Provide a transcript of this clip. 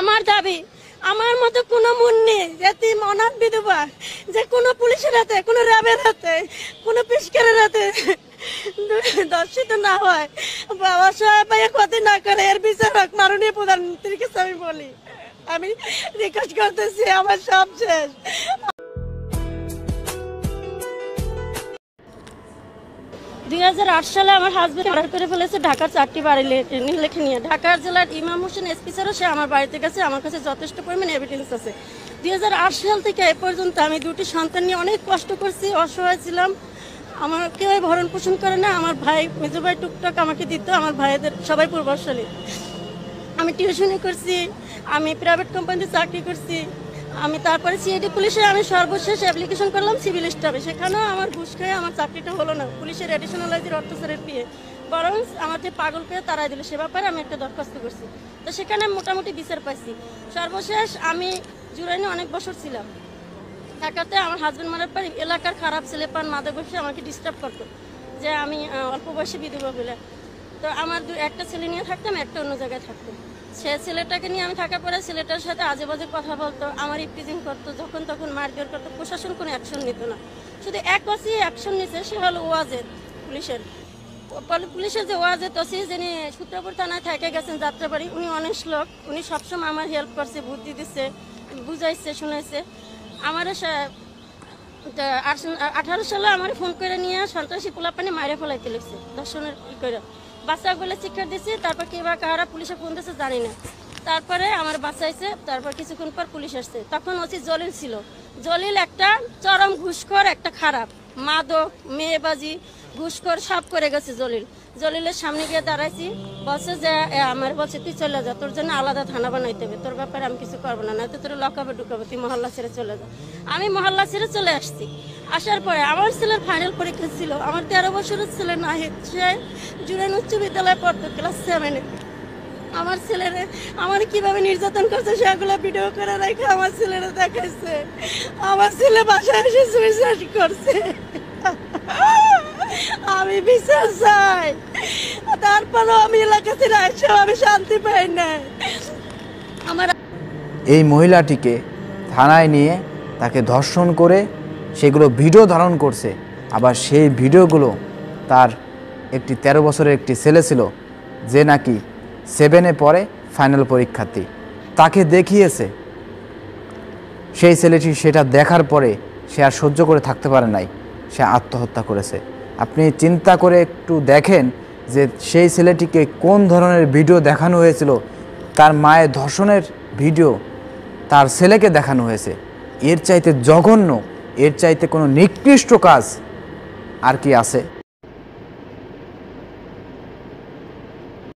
আমার দাবি, আমার মতো কোনো মুন্নি যেটি অনাথ বিধবা, যে কোনো পুলিশের হাতে, কোনো র্যাবের হাতে, কোনো পিস্কারের হাতে দর্শিত না হয়। বাবা সাহেব ক্ষতি না করে এর বিচার হোক, মাননীয় প্রধানমন্ত্রীর কাছে আমি বলি। আমি রিকোয়েস্ট করতেছি, আমার সব শেষ। দু হাজার আট সালে আমার হাজবেন্ড অর্ডার করে ফেলেছে, ঢাকার চারটি বাড়ি লেখে নিয়ে। ঢাকার জেলার ইমাম হোসেন এসপি স্যারও সে আমার বাড়িতে গেছে, আমার কাছে যথেষ্ট পরিমাণ এভিডেন্স আছে। দু হাজার আট সাল থেকে এ পর্যন্ত আমি দুটি সন্তান নিয়ে অনেক কষ্ট করছি, অসহায় ছিলাম। আমার কেউ ভরণ পোষণ করে না, আমার ভাই, মেজো ভাই টুকটাক আমাকে দিত, আমার ভাইদের সবাই পূর্বশালী আমি টিউশনি করছি, আমি প্রাইভেট কোম্পানিতে চাকরি করছি। আমি তারপরে সিআইডি পুলিশে আমি সর্বশেষ অ্যাপ্লিকেশন করলাম সিভিল স্টাফে সেখানেও আমার ঘুষ খেয়ে আমার চাকরিটা হলো না। পুলিশের অ্যাডিশনালাইজের অর্থ স্যারের পেয়ে বরং আমার যে পাগল পেয়ে তারাই দিল। সে ব্যাপারে আমি একটা দরখাস্ত করছি। তো সেখানে মোটামুটি বিচার পাইছি। সর্বশেষ আমি জুরাইনে অনেক বছর ছিলাম। ঢাকাতে আমার হাজব্যান্ড মারার পর এলাকার খারাপ ছেলে পান মাদক ব্যবসা আমাকে ডিস্টার্ব করতো। যে আমি অল্প বয়সে বিধবা বলে। তো আমার দু, একটা ছেলে নিয়ে থাকতাম, একটা অন্য জায়গায় থাকতাম সে ছেলেটাকে নিয়ে আমি থাকার পরে ছেলেটার সাথে আজে বাজে কথা বলতো, আমার ইপ্রিজিং করতো, যখন তখন মারধর করতো, প্রশাসন কোনো অ্যাকশন নিত না। শুধু এক ওসি অ্যাকশন নিছে, সে হলো ওয়াজেদ পুলিশের। পলি- পুলিশের যে ওয়াজেদ ওসি, যিনি সূত্রপুর থানায় থেকে গেছেন যাত্রাবাড়ি, উনি অনেক লোক। উনি সবসময় আমার হেল্প করছে, বুদ্ধি দিচ্ছে বুঝাইছে, শুনাইছে। আমার আঠারো সালে আমার ফোন করে নিয়ে সন্ত্রাসী পোলাপানি মাইরে ফেলাইতে লিখছে দর্শনের করে বাচ্চা বলে শিক্ষা দিছি তারপর কে বা কাহারা পুলিশে ফোন দিচ্ছে জানি না। তারপরে আমার বাচ্চা এসে তারপর কিছুক্ষণ পর পুলিশ আসছে। তখন ওসি জলিল ছিল। জলিল একটা চরম ঘুষখর, একটা খারাপ। মাদক, মেয়েবাজি ঘুষখোর সব করে গেছে জলিল। জলিলের সামনে গিয়ে দাঁড়াইছি, বলছে যে আমার বলছে, তুই চলে যা, তোর জন্য আলাদা থানা বানাইতে হবে, তোর ব্যাপারে আমি কিছু করব না নয়তো তোর লকাবে ঢুকাবো, তুই মহল্লা ছেড়ে চলে যা। আমি মহল্লা ছেড়ে চলে আসছি। আসার পরে আমার ছেলের ফাইনাল পরীক্ষা ছিল। আমার তেরো বছরের ছেলে নাহিদ, সে জুড়েন উচ্চ বিদ্যালয়ে পড়তো ক্লাস সেভেনে আমার ছেলেরে, আমার কীভাবে নির্যাতন করছে, সেগুলো ভিডিও করে রেখে আমার ছেলেরা দেখাইছে। আমার ছেলে বাসায় এসে সুইসাইড করছে। আমি বিচার চাই। তারপরেও আমি এলাকা ছেড়ে এসেও আমি শান্তি পাই না। আমার এই মহিলাটিকে থানায় নিয়ে তাকে ধর্ষণ করে সেগুলো ভিডিও ধারণ করছে। আবার সেই ভিডিওগুলো তার একটি ১৩ বছরের একটি ছেলে ছিল, যে নাকি সেভেনে পড়ে ফাইনাল পরীক্ষার্থী। তাকে দেখিয়েছে। সেই ছেলেটি সেটা দেখার পরে সে আর সহ্য করে থাকতে পারে নাই। সে আত্মহত্যা করেছে। আপনি চিন্তা করে একটু দেখেন যে সেই ছেলেটিকে কোন ধরনের ভিডিও দেখানো হয়েছিল, তার মায়ের ধর্ষণের ভিডিও তার ছেলেকে দেখানো হয়েছে। এর চাইতে জঘন্য, এর চাইতে কোনো নিকৃষ্ট কাজ আর কি আছে?